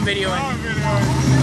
on videoing.